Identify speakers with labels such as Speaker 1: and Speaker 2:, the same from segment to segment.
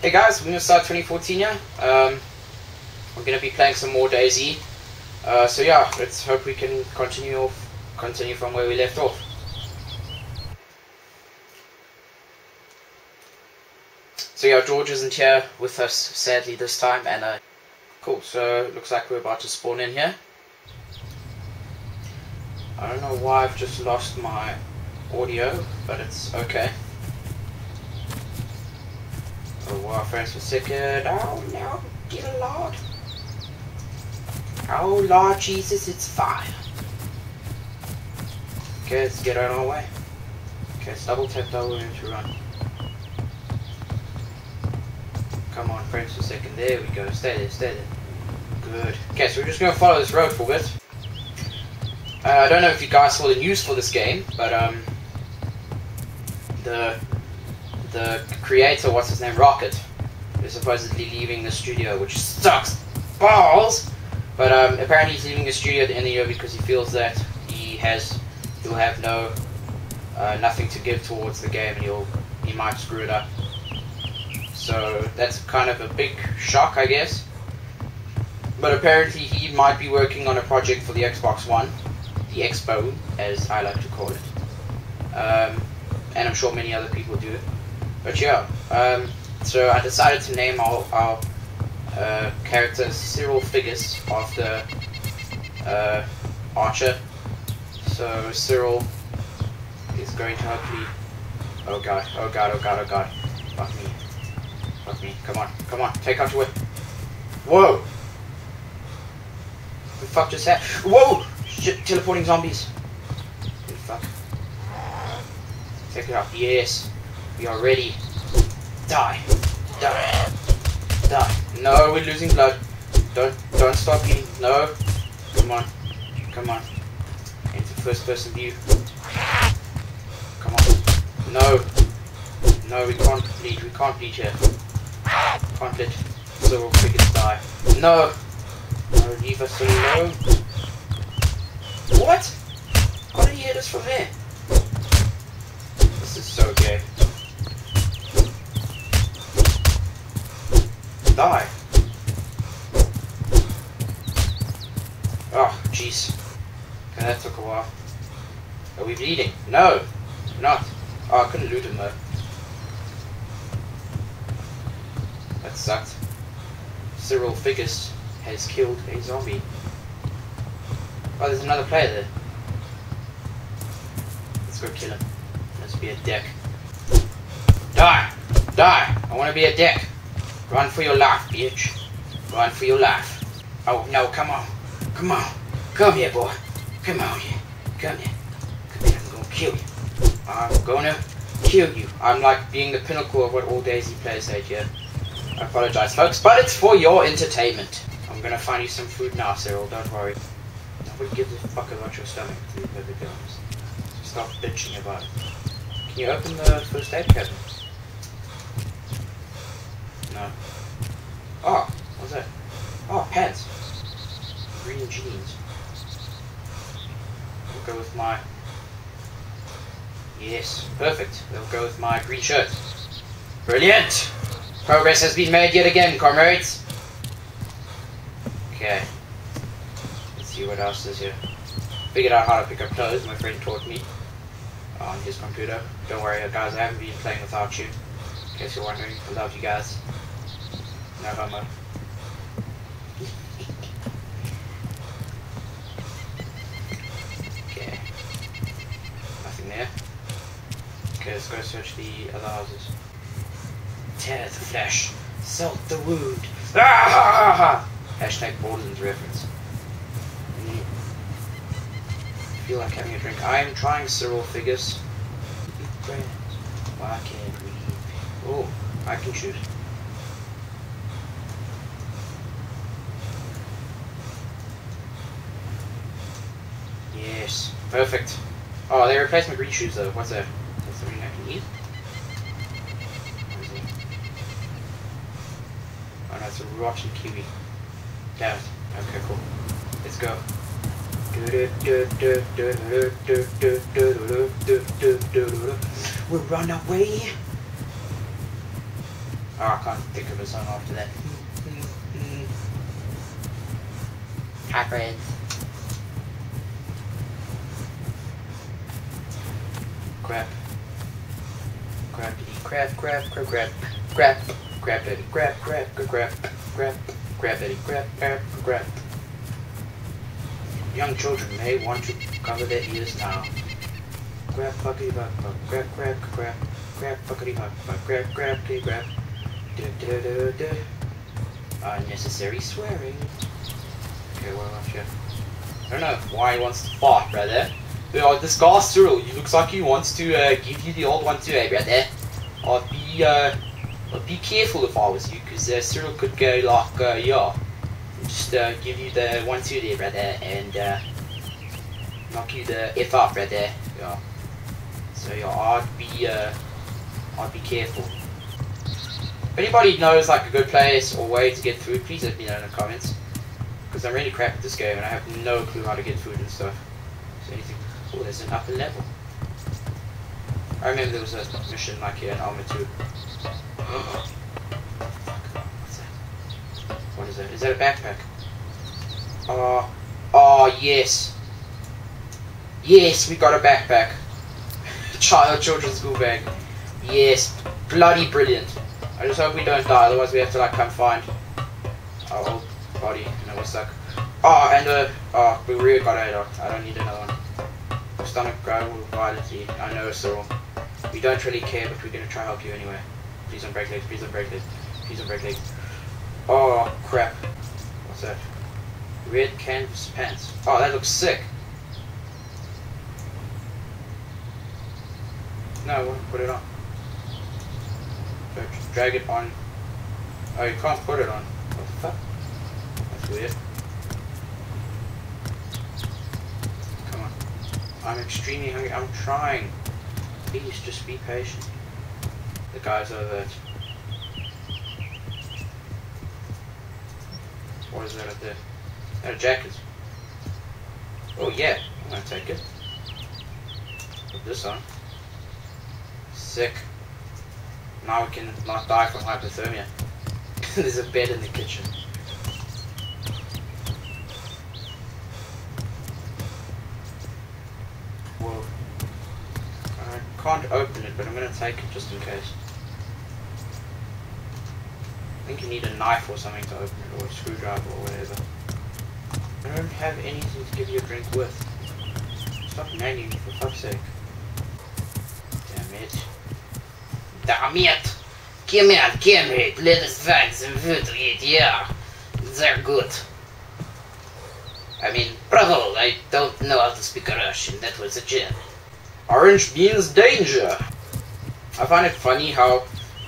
Speaker 1: Hey guys, we're gonna start 2014 yeah. Um, we're gonna be playing some more DayZ. Uh, so yeah, let's hope we can continue off, continue from where we left off. So yeah, George isn't here with us sadly this time, and uh, cool. So looks like we're about to spawn in here. I don't know why I've just lost my audio, but it's okay. Oh wow, friends for second. Oh no, dear Lord. Oh Lord Jesus, it's fire. Okay, let's get out of our way. Okay, let's double tap double to run. Come on, friends for a second. There we go. Stay there, stay there. Good. Okay, so we're just to follow this road for a bit. Uh, I don't know if you guys saw the news for this game, but um, the the creator, what's his name, Rocket, is supposedly leaving the studio, which sucks balls. But um, apparently he's leaving the studio at the end of the year because he feels that he has he'll have no uh, nothing to give towards the game and he'll he might screw it up. So that's kind of a big shock, I guess. But apparently he might be working on a project for the Xbox One, the Expo, as I like to call it. Um, and I'm sure many other people do. But yeah, um, so I decided to name our, our uh, character Cyril Figgis after uh, Archer. So Cyril is going to hopefully. Oh god! Oh god! Oh god! Oh god! Fuck me! Fuck me! Come on! Come on! Take out your whip! Whoa! The fuck just happened? Whoa! Shit! Teleporting zombies! The fuck? Take it out. Yes! We are ready. Die! Die! Die! No, we're losing blood. Don't don't stop eating. No. Come on. Come on. Into first person view. Come on. No. No, we can't bleed. We can't bleed here. Can't let Cyril Crickets die. No. No, leave us alone. What? How did he hit us from there? This is so gay. Die. Oh, jeez. Okay, that took a while. Are we bleeding? No, we're not. Oh, I couldn't loot him though. That sucked. Cyril Figgis has killed a zombie. Oh, there's another player there. Let's go kill him. Let's be a dick. Die! Die! I want to be a dick. Run for your life, bitch. Run for your life. Oh, no, come on. Come on. Come here, boy. Come on here. Come here. Come here, I'm gonna kill you. I'm gonna kill you. I'm like being the pinnacle of what all DayZ players say here. I apologize, folks, but it's for your entertainment. I'm gonna find you some food now, Cyril, don't worry. Nobody gives a fuck about your stomach, to be perfectly honest. Stop bitching about it. Can you open the first aid cabinet? No. Oh, what's that? Oh, pants. Green jeans. We'll go with my... Yes, perfect. They'll go with my green shirt. Brilliant! Progress has been made yet again, comrades. Okay. Let's see what else is here. Figured out how to pick up clothes, my friend taught me. On his computer. Don't worry guys, I haven't been playing without you. In case you're wondering, I love you guys. Homo. okay. Nothing there. Okay, let's go search the other houses. Tear the flesh. Salt the wound. Ah! Hashtag Borderlands reference. Feel like having a drink. I am trying Cyril Figgis. Why can't we? Oh, I can shoot. Yes, perfect. Oh, they replaced my green shoes though. What's that? That's something I can eat? What is it? Oh no, it's a rotten kiwi. Damn it. Okay, cool. Let's go. We'll run away. Oh, I can't think of a song after that. Mm, mm, mm. Hi, friends. Crap. Crappity crap, crap, crap, crap, crap, crappity crap, crap, crap, crap, crap, crappity crap, crap, crap. Young children may want to cover their ears now. Crap, fuckity fuck, fuck, crap, crap, crap, crap, fuckity fuck, fuck, crap, crap, crap, crap. Du, du, du, du. Unnecessary swearing. Okay, what about you? I don't know why he wants to fart, brother. But, uh, this guy Cyril, he looks like he wants to uh, give you the old one too, eh, brother? I'd be, uh, I'd be careful if I was you, because uh, Cyril could go like, uh, yeah, just uh, give you the one two there, brother, and uh, knock you the F up, brother. Yeah. So yeah, I'd be, uh, I'd be careful. If anybody knows like a good place or way to get food, please let me know in the comments. Because I'm really crap at this game and I have no clue how to get food and stuff. So anything. Oh, there's an upper level. I remember there was a mission like here in Arma 2. Fuck. What's that? What is that? Is that a backpack? Oh, oh yes. Yes, we got a backpack. Child children's school bag. Yes, bloody brilliant. I just hope we don't die, otherwise we have to like come find our old body and it will suck. Oh, and uh, oh, we really got it. I don't need another one. Stomach growl violently. I know, Cyril. We don't really care, but we're gonna try help you anyway. Please don't break legs. Please don't break legs. Please don't break legs. Oh crap! What's that? Red canvas pants. Oh, that looks sick. No, won't put it on. Drag it on. Oh, you can't put it on. What the fuck? That's weird. Come on. I'm extremely hungry. I'm trying. Please, just be patient. The guy's over there. What is that up there? A jacket. Oh yeah, I'm gonna take it. Put this on. Sick. Now we can not die from hypothermia. There's a bed in the kitchen. Whoa. I can't open it, but I'm gonna take it just in case. I think you need a knife or something to open it, or a screwdriver or whatever. I don't have anything to give you a drink with. Stop nagging me for fuck's sake. Damn it. Damn it! Come here, come here, let us find some food to eat, yeah. They're good. I mean, bravo, I don't know how to speak Russian, that was a German. Orange means danger! I find it funny how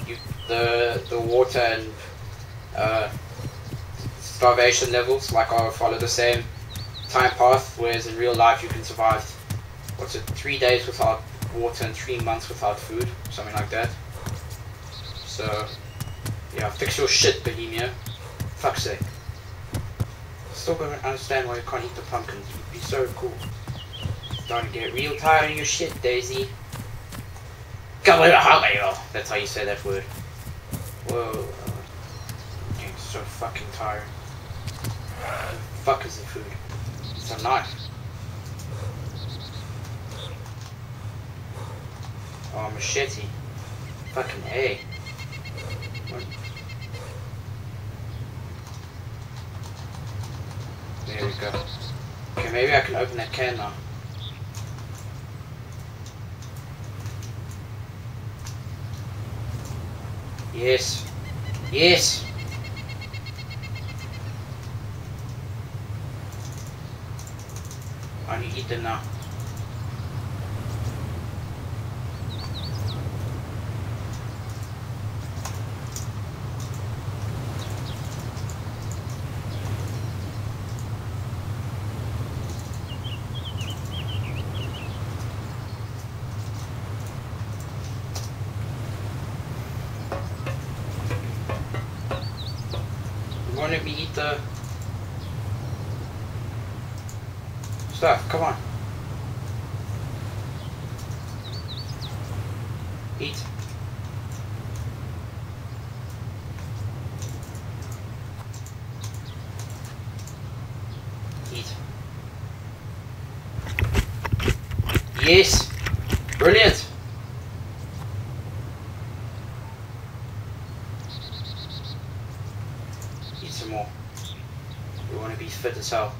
Speaker 1: you, the, the water and uh, starvation levels like are follow the same time path, whereas in real life you can survive, what's it, three days without water and three months without food, something like that. So, yeah, fix your shit, Bohemia. Fuck's sake. Still don't understand why you can't eat the pumpkins. You'd be so cool. Starting to get real tired of your shit, Daisy. That's how you say that word. Whoa. Uh, I'm getting so fucking tired. Fuck is the food? It's a knife. Oh, machete. Fucking. What? There we go. Okay, maybe I can open that can now. Yes. Yes. I need to eat them now. Let me eat the stuff. Come on. Eat. Eat. Yes. Brilliant. Fit as hell.